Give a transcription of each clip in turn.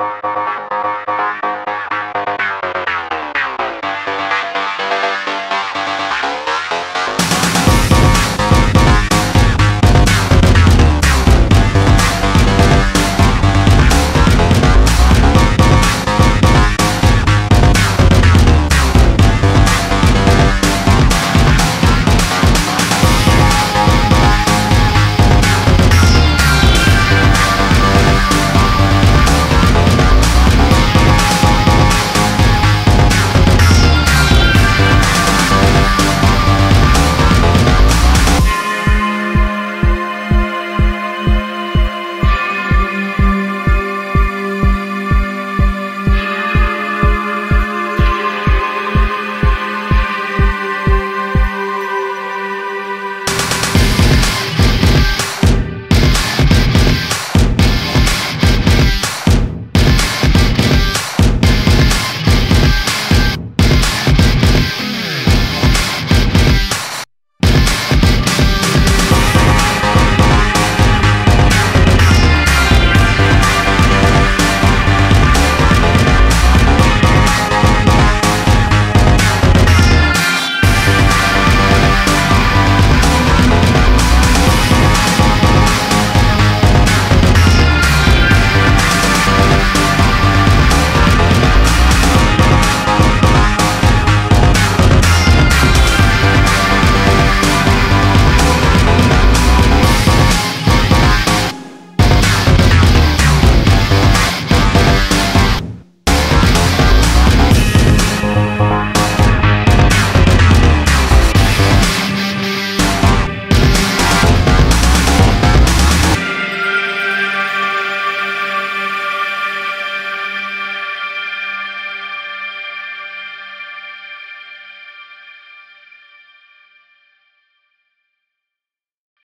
you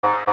Bye.